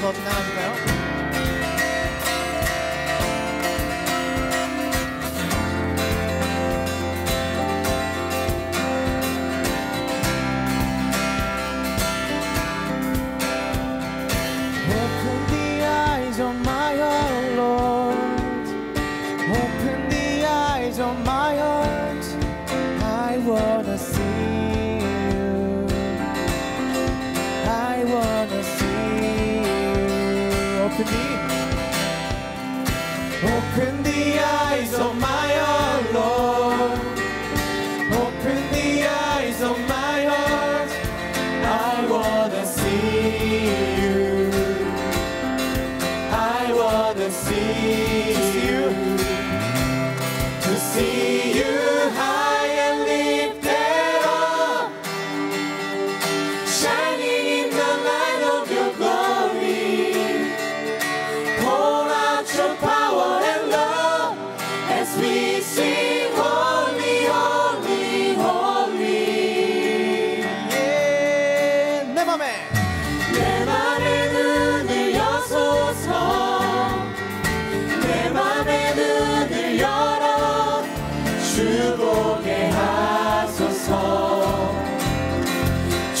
hands off now as well. Open the eyes of my heart, Lord. Open the eyes of my heart. I wanna see you. I wanna. Open the, open the eyes of my heart, Lord. Open the eyes of my heart. I wanna see you. I wanna see you.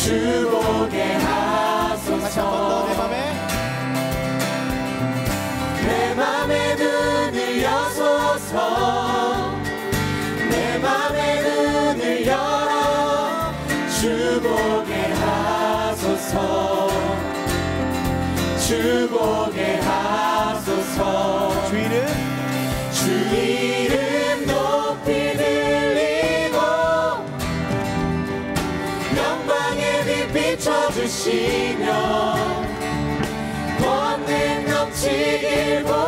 주 보게 하소서. 내 맘에? 내 맘에 눈을 여소서. 내 맘에 눈을 열어. 주 보게 하소서. 주 보게 하소서 지키고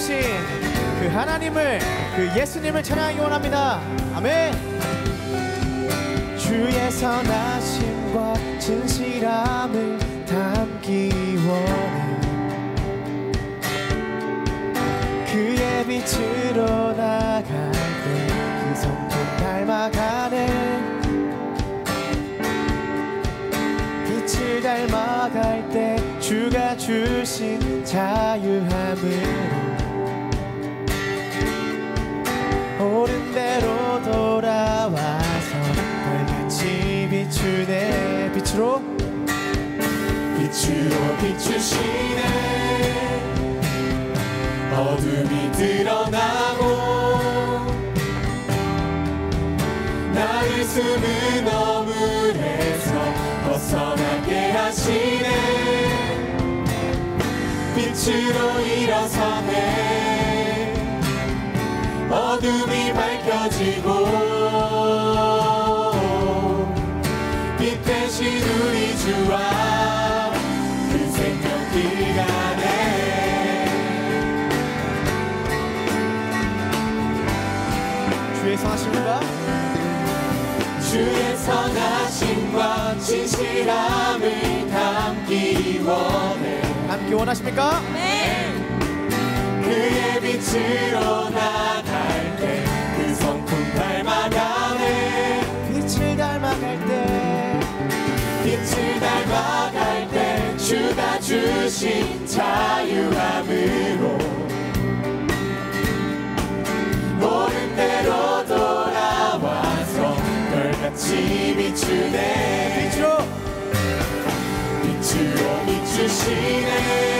오신 그 하나님을 그 예수님을 찬양하기 원합니다. 아멘. 주의 선하심과 진실함을 담기 원해. 그의 빛으로 나갈 때그 성품 닮아가네. 빛을 닮아갈 때 주가 주신 자유함을 로 옳은 대로 돌아와서 별같이 비추네 빛으로. 빛으로 비추시네 어둠이 드러나고 나를 숨은 어물에서 벗어나게 하시네. 빛으로 일어서네. 어둠이 밝혀지고 빛 대신 우리 주와 그 생명 길 가네 주의 선하심과 주의 선하심과 진실함을 담기 원해. 함께 원하십니까? 그의 빛으로 나갈 때 빛을 닮아갈 때 주가 주신 자유함으로 옳은 대로 돌아와서 별같이 비추네. 빛으로 비추시네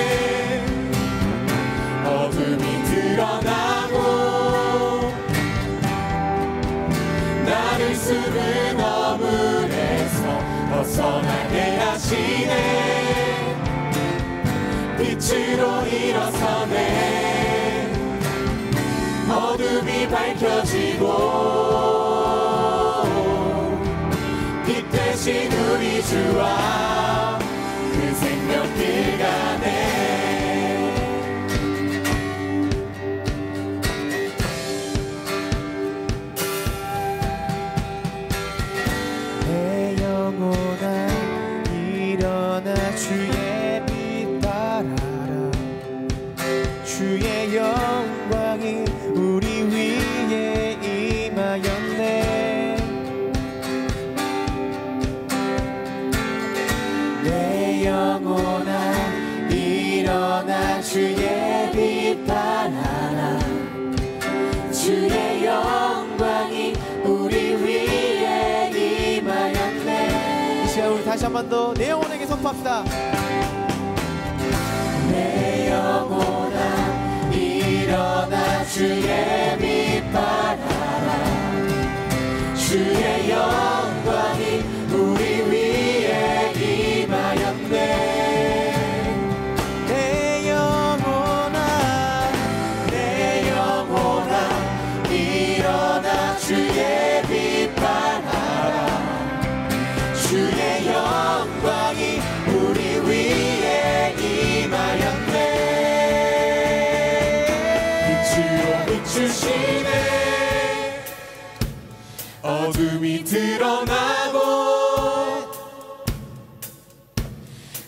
빛으로 일어서네. 어둠이 밝혀지고 빛 대신 우리 주와 그 생명 길 가네 주의 빛 따라라 주의 영광이 우리 위에 임하였네. 이 시간 우리 다시 한 번 더 내 영혼에게 선포합시다. 내 영혼아 일어나 주의 주의 빛 받아라 주의 영광이 우리 위에 임하였네. 빛으로 비추시네 어둠이 드러나고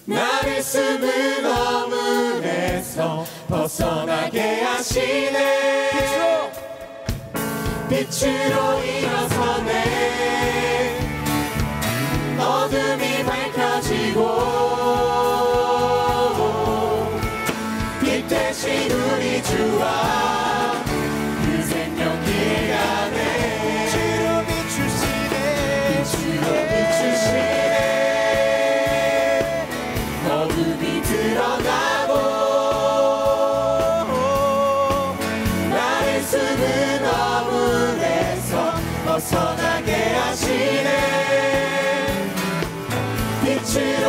나를 숨은 어물에서 벗어나게 하시네 빛으로 일어서네. 어둠이 밝혀지고 빛 대신 우리 주와 그 생명 길가네. 빛으로 비추시네. 빛으로 비추시네. 어둠이 드러나고 나를 쓰는 벗어나게 하시네. 빛을